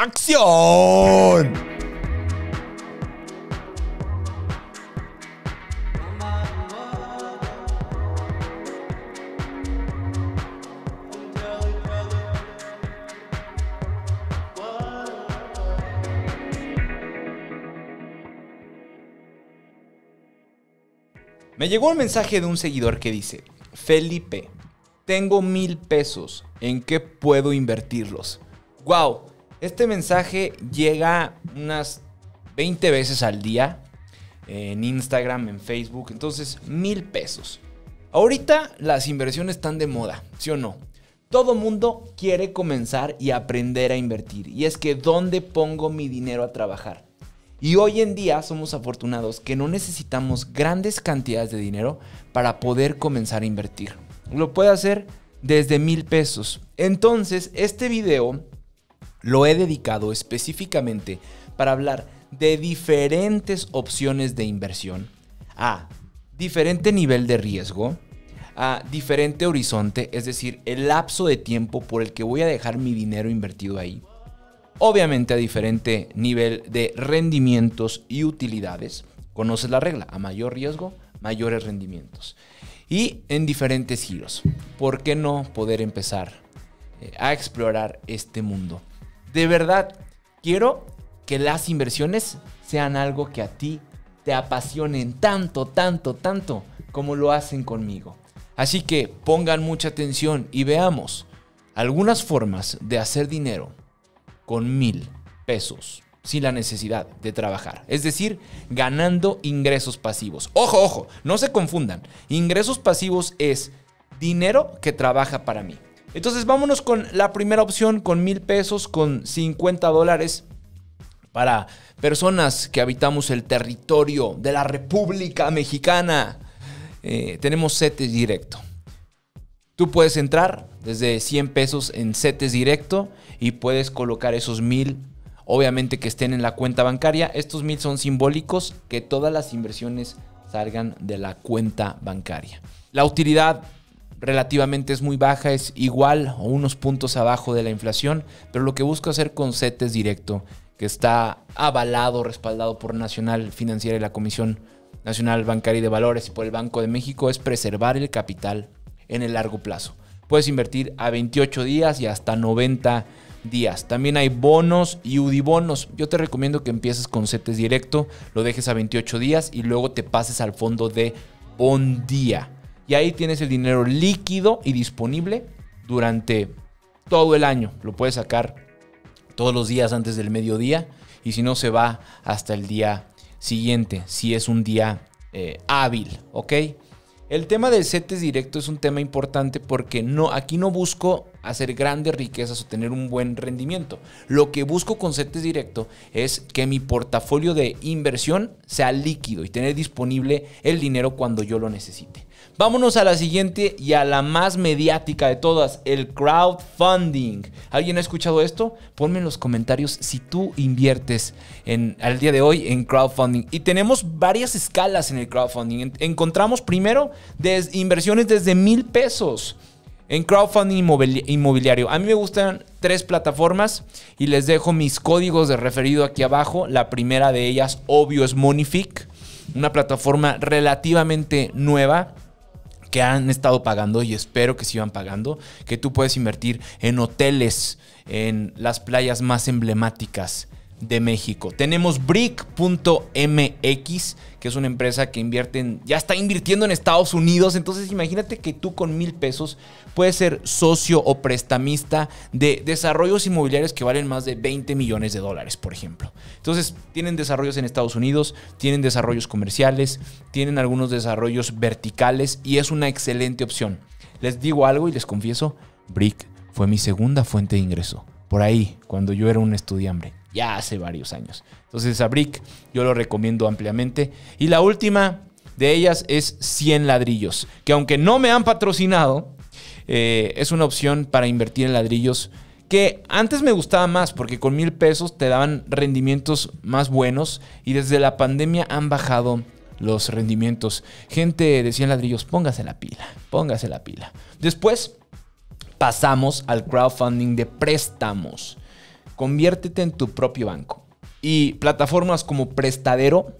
¡Acción! Me llegó un mensaje de un seguidor que dice, Felipe, tengo mil pesos, ¿en qué puedo invertirlos? ¡Wow! Este mensaje llega unas 20 veces al día en Instagram, en Facebook, entonces mil pesos. Ahorita las inversiones están de moda, ¿sí o no? Todo mundo quiere comenzar y aprender a invertir. Y es que ¿dónde pongo mi dinero a trabajar? Y hoy en día somos afortunados que no necesitamos grandes cantidades de dinero para poder comenzar a invertir. Lo puede hacer desde mil pesos. Entonces, este video lo he dedicado específicamente para hablar de diferentes opciones de inversión a diferente nivel de riesgo, a diferente horizonte, es decir, el lapso de tiempo por el que voy a dejar mi dinero invertido ahí obviamente a diferente nivel de rendimientos y utilidades. Conoces la regla, a mayor riesgo, mayores rendimientos. Y en diferentes giros. ¿Por qué no poder empezar eh, a explorar este mundo? De verdad, quiero que las inversiones sean algo que a ti te apasionen tanto, tanto, tanto como lo hacen conmigo. Así que pongan mucha atención y veamos algunas formas de hacer dinero con mil pesos sin la necesidad de trabajar. Es decir, ganando ingresos pasivos. Ojo, ojo, no se confundan. Ingresos pasivos es dinero que trabaja para mí. Entonces vámonos con la primera opción, con mil pesos, con 50 dólares para personas que habitamos el territorio de la República Mexicana. Eh, tenemos CETES directo. Tú puedes entrar desde 100 pesos en CETES directo y puedes colocar esos mil, obviamente que estén en la cuenta bancaria. Estos mil son simbólicos, que todas las inversiones salgan de la cuenta bancaria. La utilidad relativamente es muy baja, es igual o unos puntos abajo de la inflación, pero lo que busco hacer con CETES directo, que está avalado, respaldado por Nacional Financiera y la Comisión Nacional Bancaria y de Valores y por el Banco de México, es preservar el capital en el largo plazo. Puedes invertir a 28 días y hasta 90 días. También hay bonos y UDIBonos. Yo te recomiendo que empieces con CETES directo, lo dejes a 28 días y luego te pases al fondo de día. Y ahí tienes el dinero líquido y disponible durante todo el año. Lo puedes sacar todos los días antes del mediodía y si no se va hasta el día siguiente, si es un día eh, hábil, ¿ok? El tema del CETES directo es un tema importante porque no, aquí no busco hacer grandes riquezas o tener un buen rendimiento. Lo que busco con CETES directo es que mi portafolio de inversión sea líquido y tener disponible el dinero cuando yo lo necesite. Vámonos a la siguiente y a la más mediática de todas, el crowdfunding. ¿Alguien ha escuchado esto? Ponme en los comentarios si tú inviertes en, al día de hoy en crowdfunding. Y tenemos varias escalas en el crowdfunding. Encontramos primero inversiones desde mil pesos en crowdfunding inmobiliario. A mí me gustan tres plataformas y les dejo mis códigos de referido aquí abajo. La primera de ellas, obvio, es Monific, una plataforma relativamente nueva que han estado pagando y espero que sigan pagando, que tú puedes invertir en hoteles, en las playas más emblemáticas de México. Tenemos Brick.mx, que es una empresa que invierte en, ya está invirtiendo en Estados Unidos. Entonces imagínate que tú con mil pesos puedes ser socio o prestamista de desarrollos inmobiliarios que valen más de 20 millones de dólares, por ejemplo. Entonces tienen desarrollos en Estados Unidos, tienen desarrollos comerciales, tienen algunos desarrollos verticales y es una excelente opción. Les digo algo y les confieso, Brick fue mi segunda fuente de ingreso. Por ahí, cuando yo era un estudiante ya hace varios años. Entonces a Brick yo lo recomiendo ampliamente. Y la última de ellas es 100 ladrillos, que aunque no me han patrocinado, eh, es una opción para invertir en ladrillos que antes me gustaba más porque con mil pesos te daban rendimientos más buenos y desde la pandemia han bajado los rendimientos. Gente de 100 ladrillos, póngase la pila, póngase la pila. Después pasamos al crowdfunding de préstamos. conviértete en tu propio banco. Y plataformas como Prestadero,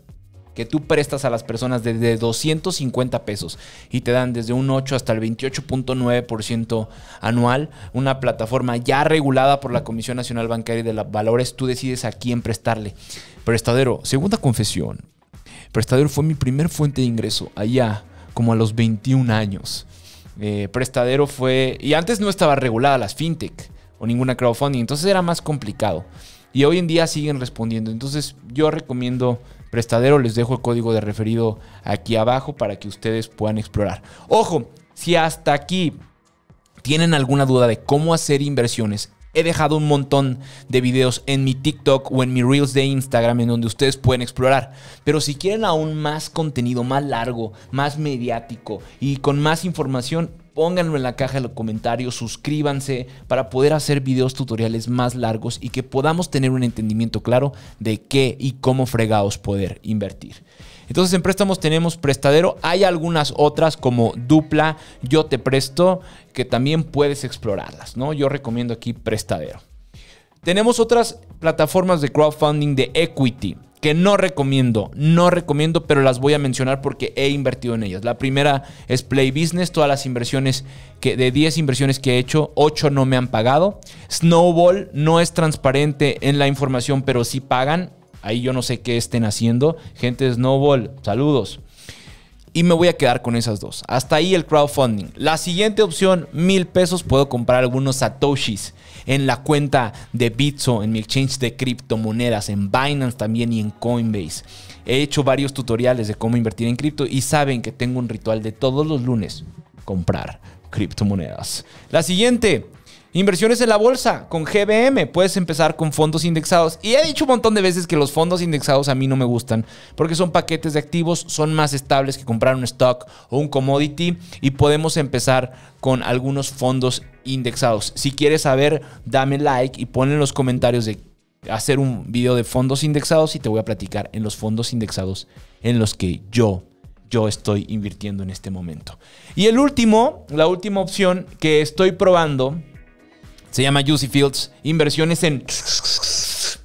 que tú prestas a las personas desde 250 pesos y te dan desde un 8 hasta el 28.9% anual, una plataforma ya regulada por la Comisión Nacional Bancaria de Valores, tú decides a quién prestarle. Prestadero, segunda confesión, Prestadero fue mi primer fuente de ingreso allá como a los 21 años. Eh, Prestadero fue, y antes no estaba regulada las fintech o ninguna crowdfunding, entonces era más complicado. Y hoy en día siguen respondiendo. Entonces yo recomiendo prestadero. Les dejo el código de referido aquí abajo para que ustedes puedan explorar. Ojo, si hasta aquí tienen alguna duda de cómo hacer inversiones, he dejado un montón de videos en mi TikTok o en mi Reels de Instagram en donde ustedes pueden explorar. Pero si quieren aún más contenido, más largo, más mediático y con más información, pónganlo en la caja de los comentarios, suscríbanse para poder hacer videos tutoriales más largos y que podamos tener un entendimiento claro de qué y cómo fregados poder invertir. Entonces en préstamos tenemos prestadero, hay algunas otras como dupla, yo te presto, que también puedes explorarlas, ¿no? Yo recomiendo aquí prestadero. Tenemos otras plataformas de crowdfunding de equity que no recomiendo, no recomiendo, pero las voy a mencionar porque he invertido en ellas. La primera es Play Business, todas las inversiones que de 10 inversiones que he hecho, 8 no me han pagado. Snowball no es transparente en la información, pero sí pagan. Ahí yo no sé qué estén haciendo. Gente de Snowball, saludos. Y me voy a quedar con esas dos. Hasta ahí el crowdfunding. La siguiente opción, mil pesos, puedo comprar algunos satoshis en la cuenta de Bitso, en mi exchange de criptomonedas, en Binance también y en Coinbase. He hecho varios tutoriales de cómo invertir en cripto y saben que tengo un ritual de todos los lunes comprar criptomonedas. La siguiente, Inversiones en la bolsa con GBM. Puedes empezar con fondos indexados. Y he dicho un montón de veces que los fondos indexados a mí no me gustan porque son paquetes de activos, son más estables que comprar un stock o un commodity y podemos empezar con algunos fondos indexados. Si quieres saber, dame like y pon en los comentarios de hacer un video de fondos indexados y te voy a platicar en los fondos indexados en los que yo yo estoy invirtiendo en este momento. Y el último, la última opción que estoy probando se llama Juicy Fields. Inversiones en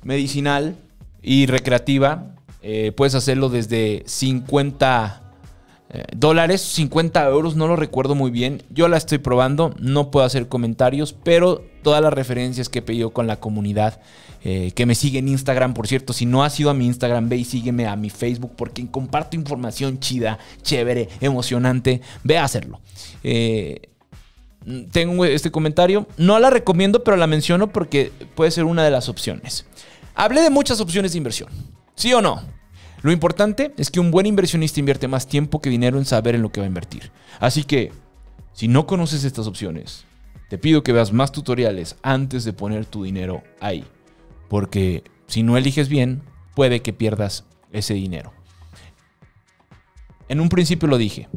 medicinal y recreativa. Eh, puedes hacerlo desde 50 eh, dólares, 50 euros, no lo recuerdo muy bien. Yo la estoy probando, no puedo hacer comentarios, pero todas las referencias que he pedido con la comunidad eh, que me sigue en Instagram, por cierto, si no has ido a mi Instagram, ve y sígueme a mi Facebook porque comparto información chida, chévere, emocionante. Ve a hacerlo. Eh, tengo este comentario. No la recomiendo, pero la menciono porque puede ser una de las opciones. Hablé de muchas opciones de inversión. ¿Sí o no? Lo importante es que un buen inversionista invierte más tiempo que dinero en saber en lo que va a invertir. Así que, si no conoces estas opciones, te pido que veas más tutoriales antes de poner tu dinero ahí. Porque si no eliges bien, puede que pierdas ese dinero. En un principio lo dije,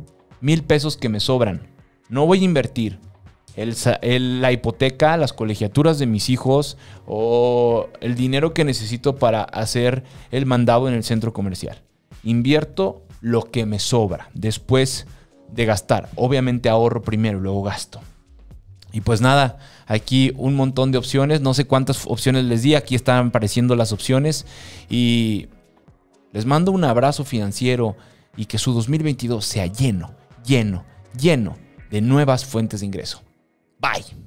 mil pesos que me sobran. No voy a invertir la hipoteca, las colegiaturas de mis hijos o el dinero que necesito para hacer el mandado en el centro comercial. Invierto lo que me sobra después de gastar. Obviamente ahorro primero, luego gasto. Y pues nada, aquí un montón de opciones. No sé cuántas opciones les di. Aquí están apareciendo las opciones. Y les mando un abrazo financiero y que su 2022 sea lleno, lleno, lleno de nuevas fuentes de ingreso. Bye.